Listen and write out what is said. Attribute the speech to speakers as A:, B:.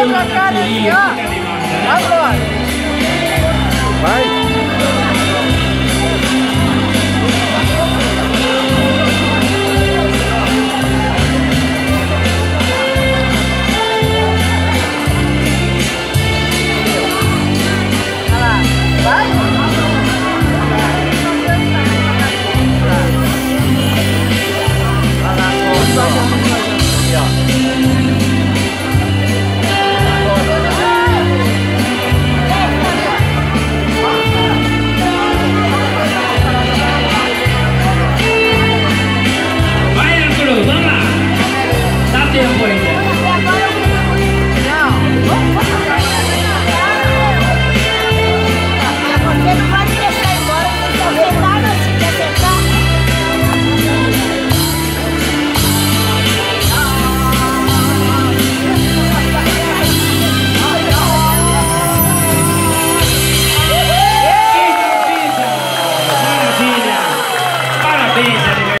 A: Vamos cá, né,